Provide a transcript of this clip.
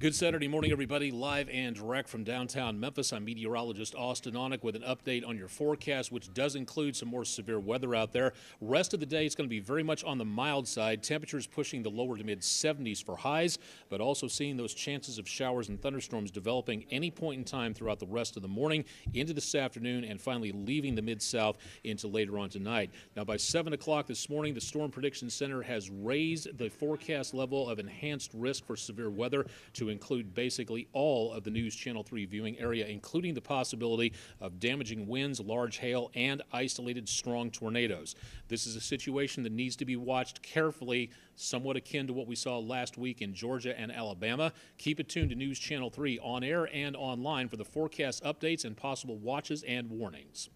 Good Saturday morning, everybody. Live and direct from downtown Memphis. I'm meteorologist Austen Onek with an update on your forecast, which does include some more severe weather out there. Rest of the day, it's going to be very much on the mild side. Temperatures pushing the lower to mid 70s for highs, but also seeing those chances of showers and thunderstorms developing any point in time throughout the rest of the morning into this afternoon, and finally leaving the Mid-South into later on tonight. Now, by 7 o'clock this morning, the Storm Prediction Center has raised the forecast level of enhanced risk for severe weather to include basically all of the News Channel 3 viewing area, including the possibility of damaging winds, large hail, and isolated strong tornadoes. This is a situation that needs to be watched carefully, somewhat akin to what we saw last week in Georgia and Alabama. Keep it tuned to News Channel 3 on air and online for the forecast updates and possible watches and warnings.